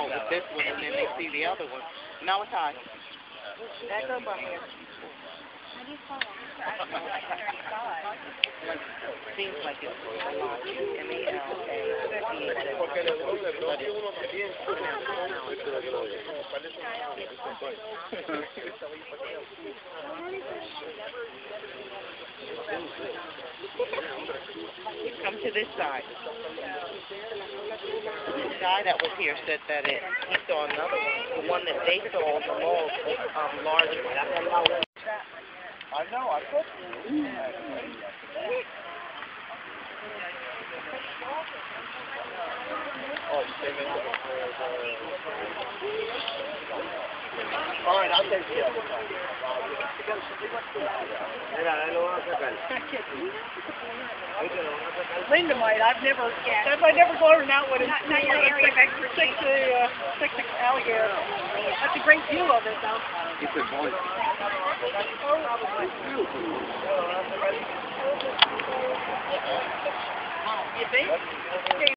oh, with this one, and then they see the other one. Now it's high. Back up on here. Seems like it's Come to this side. The guy that was here said that it, he saw another one. The one that they saw on the wall was um, larger. I know, I put. Oh, you came into the Fine, I'll take the other one. Mira, ahí lo van a sacar. Linda might. I've never. Yeah. I've never gone out with it. Not, not your area of expertise. Six the uh, six the alligator. That's a great view of it, though. It's a boy. You think?